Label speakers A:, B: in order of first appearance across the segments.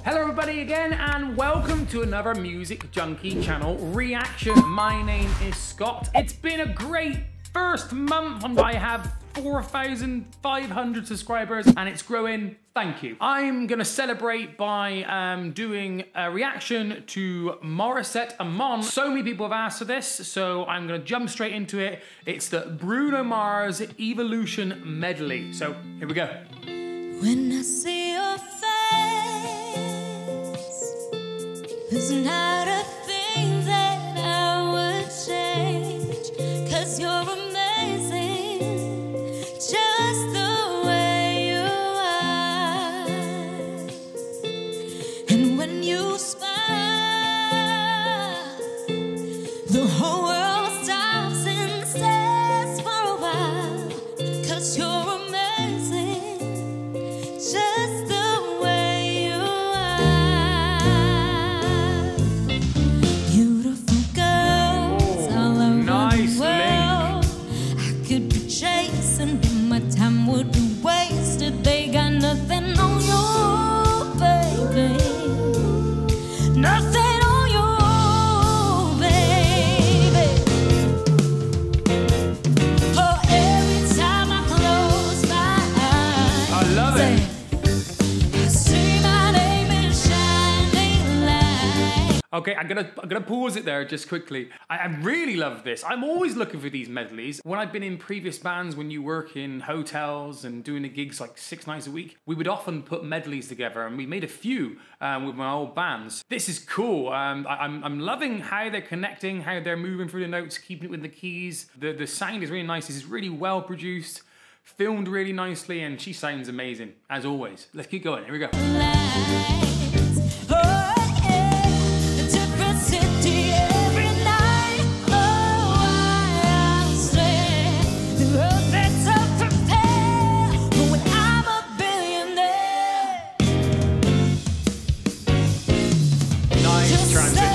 A: Hello everybody again and welcome to another Music Junkie channel reaction. My name is Scott. It's been a great first month and I have 4,500 subscribers and it's growing. Thank you. I'm gonna celebrate by um, doing a reaction to Morissette Amon. So many people have asked for this, so I'm gonna jump straight into it. It's the Bruno Mars Evolution Medley. So here we go.
B: When I see there's not a thing that I would change. Cause you're amazing, just the way you are. And when you smile, the whole world stops and stares for a while. Cause you're amazing just
A: Okay, I'm gonna I'm gonna pause it there just quickly. I, I really love this. I'm always looking for these medleys. When I've been in previous bands, when you work in hotels and doing the gigs like six nights a week, we would often put medleys together, and we made a few um, with my old bands. This is cool. Um, I, I'm I'm loving how they're connecting, how they're moving through the notes, keeping it with the keys. The the sound is really nice. This is really well produced. Filmed really nicely, and she sounds amazing as always. Let's keep going. Here we go. Transition.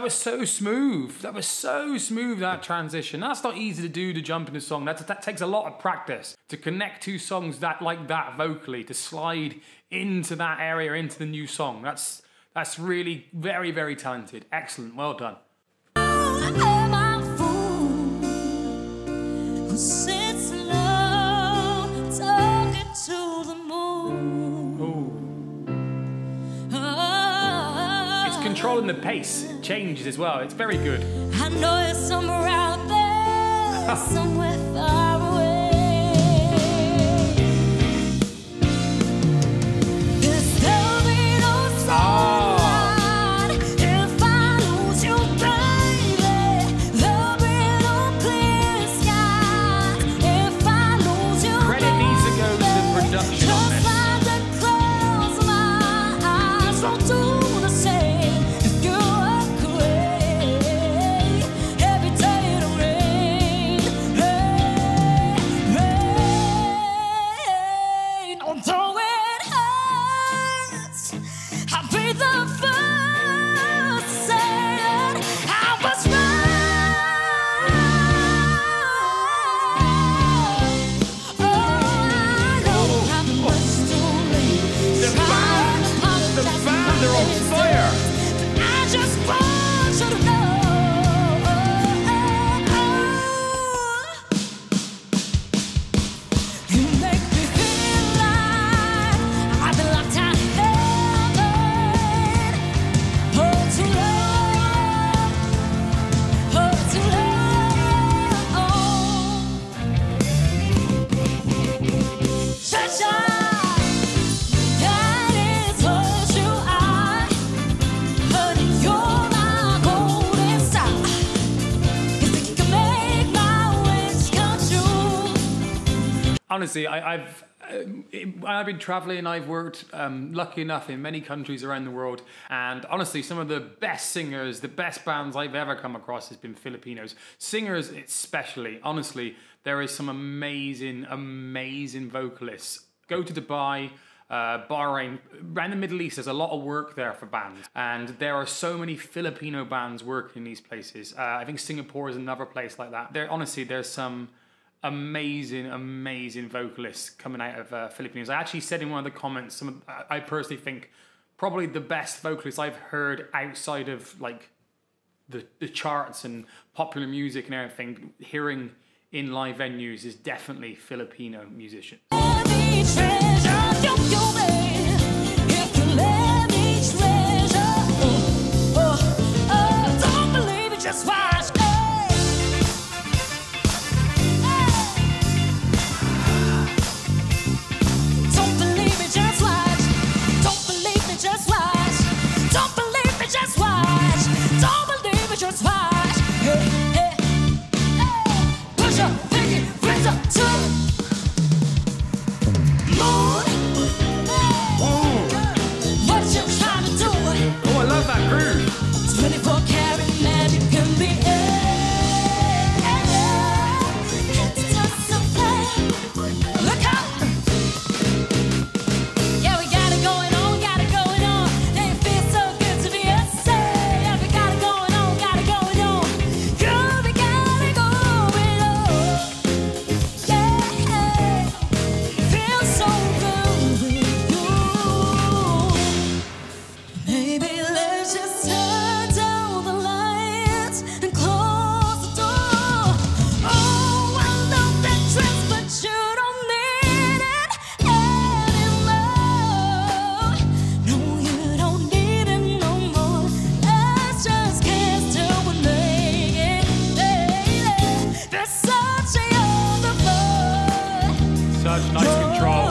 A: That was so smooth. That was so smooth, that transition. That's not easy to do to jump in a song. That, that takes a lot of practice to connect two songs that like that vocally, to slide into that area, into the new song. That's that's really very, very talented. Excellent. Well done. Controlling the pace. It changes as well. It's very good.
B: I know it's somewhere out there, somewhere far just want honestly, I, I've it- when I've been traveling. I've worked, um, lucky enough, in many countries around the world, and honestly, some of the best singers, the best bands I've ever come across has been Filipinos. Singers, especially. Honestly, there is some amazing, amazing vocalists. Go to Dubai. Uh, Bahrain, around the Middle East, there's a lot of work there for bands, and there are so many Filipino bands working in these places. Uh, I think Singapore is another place like that. There, honestly, there's some amazing, amazing vocalists coming out of uh, Filipinos. I actually said in one of the comments, some of, I I personally think probably the best vocalist I've heard outside of like the, the charts and popular music and everything, hearing in live venues is definitely Filipino musicians. Nice control.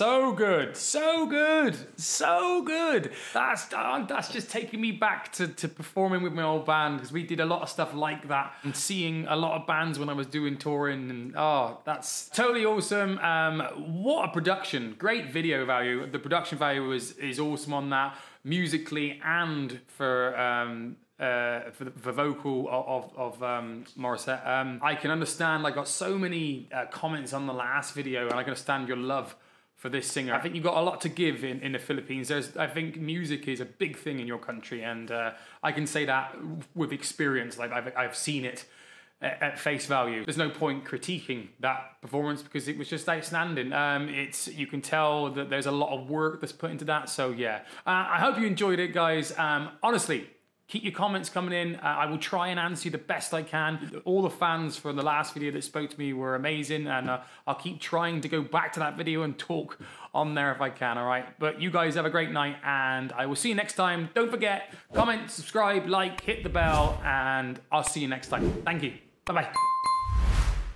B: So good, so good, so good. That's uh, that's just taking me back to, to performing with my old band because we did a lot of stuff like that and seeing a lot of bands when I was doing touring and oh, that's totally awesome. Um, what a production! Great video value. The production value is is awesome on that musically and for. Um, uh, for the for vocal of of, um, Morissette. Um, I can understand. I got so many uh, comments on the last video, and I can understand your love for this singer. I think you've got a lot to give in, in the Philippines. There's, I think music is a big thing in your country, and uh, I can say that with experience. Like I've I've seen it at, face value. There's no point critiquing that performance because it was just outstanding. Um, it's you can tell that there's a lot of work that's put into that. So yeah, uh, I hope you enjoyed it, guys. Um, honestly
A: Keep your comments coming in. Uh, I will try and answer you the best I can. All the fans from the last video that spoke to me were amazing, and uh, I'll keep trying to go back to that video and talk on there if I can, all right? But you guys have a great night, and I will see you next time. Don't forget, comment, subscribe, like, hit the bell, and I'll see you next time. Thank you. Bye bye.